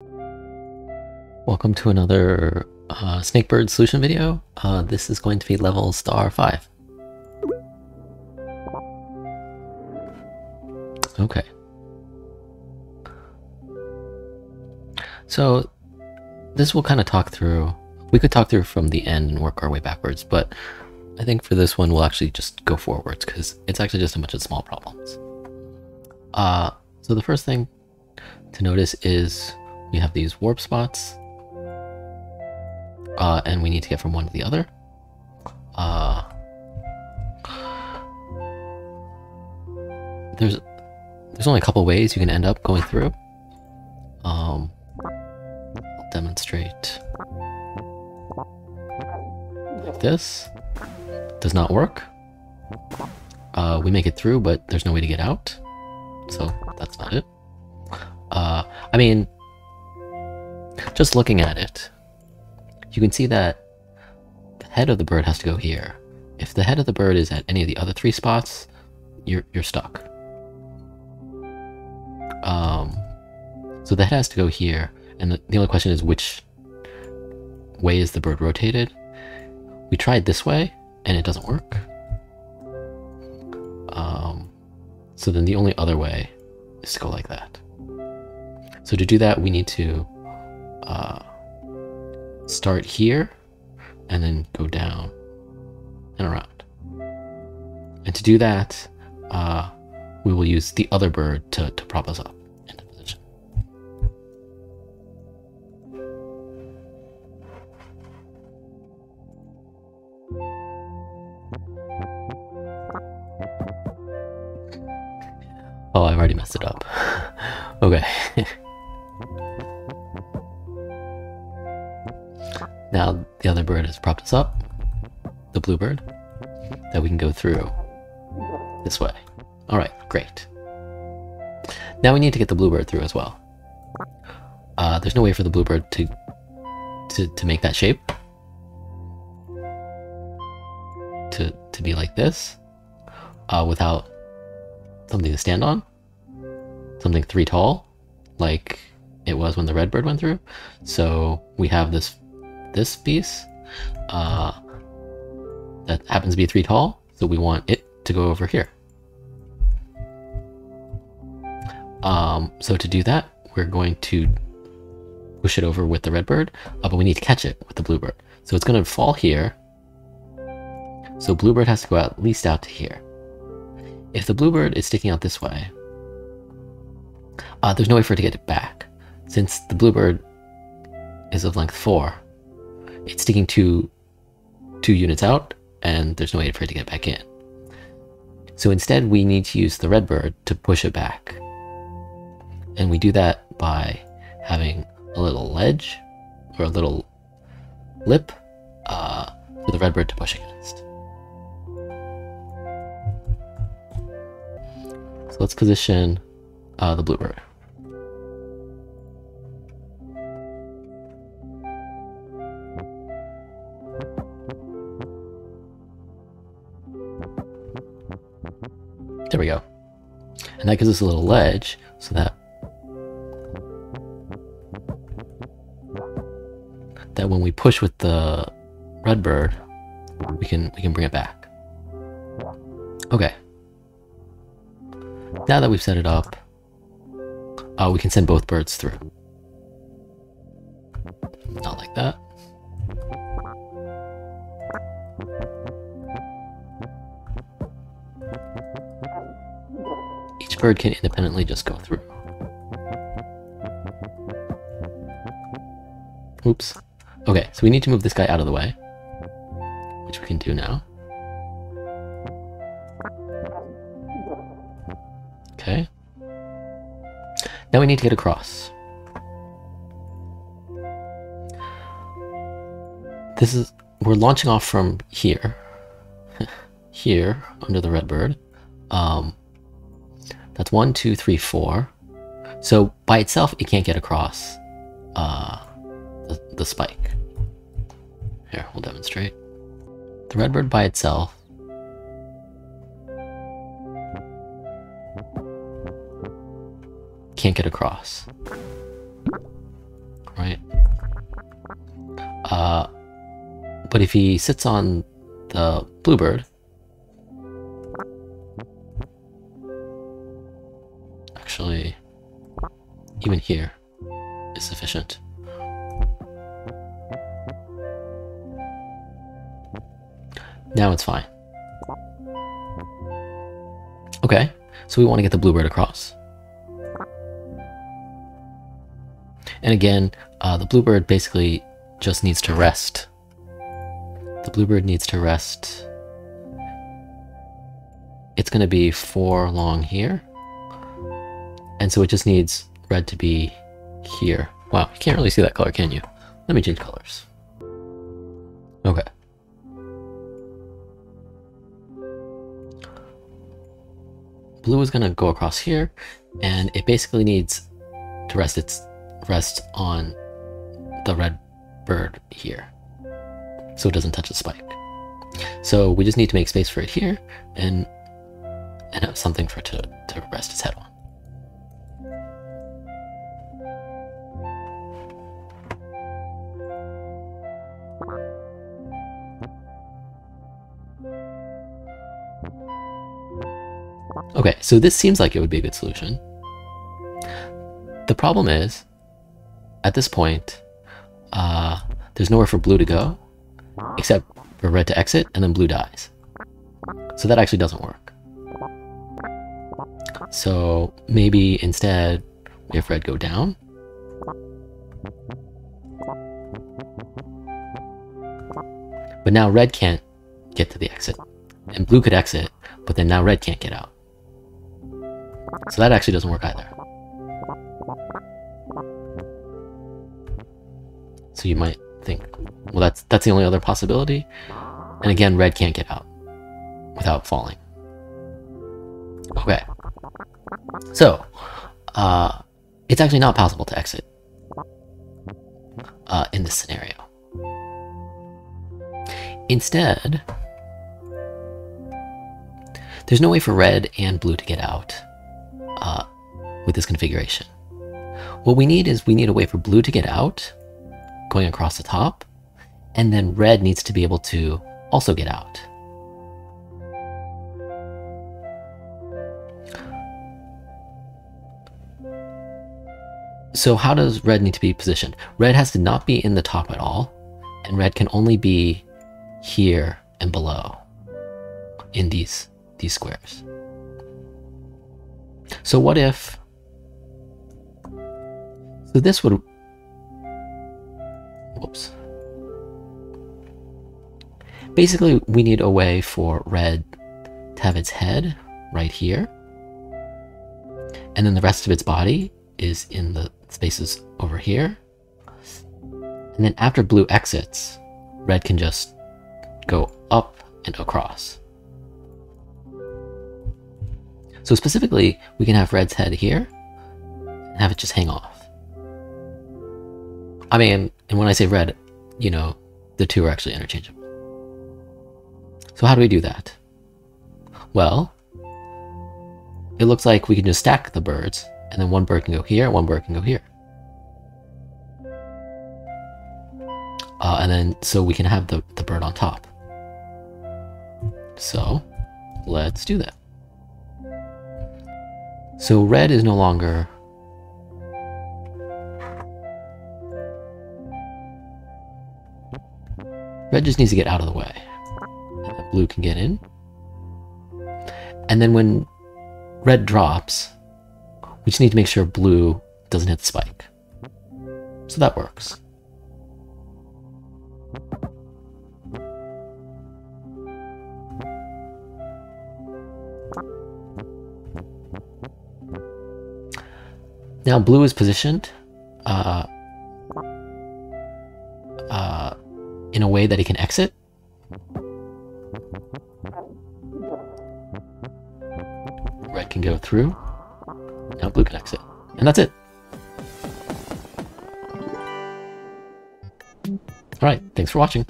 Welcome to another uh, Snakebird solution video. Uh, this is going to be level star 5. Okay. So this will kind of talk through, we could talk through from the end and work our way backwards, but I think for this one we'll actually just go forwards because it's actually just a bunch of small problems. Uh, so the first thing to notice is we have these warp spots uh, and we need to get from one to the other. Uh, there's there's only a couple ways you can end up going through. Um, I'll demonstrate like this. Does not work. Uh, we make it through, but there's no way to get out. So that's not it. Uh, I mean, just looking at it, you can see that the head of the bird has to go here. If the head of the bird is at any of the other three spots, you're, you're stuck. Um, so the head has to go here, and the, the only question is which way is the bird rotated? We tried this way, and it doesn't work. Um, so then the only other way is to go like that. So to do that, we need to uh, start here and then go down and around. And to do that, uh, we will use the other bird to, to prop us up into position. Oh, I've already messed it up. okay. the other bird has propped us up, the blue bird, that we can go through this way. Alright, great. Now we need to get the bluebird through as well. Uh, there's no way for the bluebird to, to, to make that shape. To, to be like this, uh, without something to stand on. Something three tall, like it was when the red bird went through. So we have this this piece uh, that happens to be three tall, so we want it to go over here. Um, so to do that, we're going to push it over with the red bird, uh, but we need to catch it with the bluebird. So it's going to fall here. So bluebird has to go at least out to here. If the bluebird is sticking out this way, uh, there's no way for it to get it back. Since the bluebird is of length 4, it's sticking two, two units out, and there's no way for it to get back in. So instead, we need to use the red bird to push it back. And we do that by having a little ledge, or a little lip, uh, for the red bird to push against. So let's position uh, the bluebird. And that gives us a little ledge so that that when we push with the red bird, we can we can bring it back. Okay. Now that we've set it up, uh, we can send both birds through. Not like that. Bird can independently just go through. Oops. Okay, so we need to move this guy out of the way, which we can do now. Okay. Now we need to get across. This is, we're launching off from here, here, under the red bird. Um, that's one, two, three, four. So by itself, it can't get across uh, the, the spike. Here, we'll demonstrate. The redbird by itself can't get across. Right? Uh, but if he sits on the bluebird, even here is sufficient. Now it's fine. Okay, so we want to get the bluebird across. And again, uh, the bluebird basically just needs to rest. The bluebird needs to rest. It's going to be four long here. And so it just needs red to be here. Wow, you can't really see that color, can you? Let me change colors. Okay. Blue is to go across here, and it basically needs to rest its rest on the red bird here, so it doesn't touch the spike. So we just need to make space for it here, and and have something for it to, to rest its head Okay, so this seems like it would be a good solution. The problem is, at this point, uh, there's nowhere for blue to go, except for red to exit, and then blue dies. So that actually doesn't work. So maybe instead we have red go down. But now red can't get to the exit. And blue could exit, but then now red can't get out. So that actually doesn't work either. So you might think, well, that's that's the only other possibility. And again, red can't get out without falling. Okay. So, uh, it's actually not possible to exit uh, in this scenario. Instead, there's no way for red and blue to get out uh, with this configuration. What we need is we need a way for blue to get out, going across the top, and then red needs to be able to also get out. So how does red need to be positioned? Red has to not be in the top at all, and red can only be here and below in these, these squares. So what if... So this would... Whoops. Basically, we need a way for red to have its head right here. And then the rest of its body is in the spaces over here. And then after blue exits, red can just go up and across. So specifically, we can have red's head here, and have it just hang off. I mean, and when I say red, you know, the two are actually interchangeable. So how do we do that? Well, it looks like we can just stack the birds, and then one bird can go here, one bird can go here. Uh, and then, so we can have the, the bird on top. So, let's do that. So red is no longer Red just needs to get out of the way. Blue can get in. And then when red drops, we just need to make sure blue doesn't hit the spike. So that works. Now blue is positioned uh, uh, in a way that it can exit. Red can go through. Now blue can exit. And that's it. Alright, thanks for watching.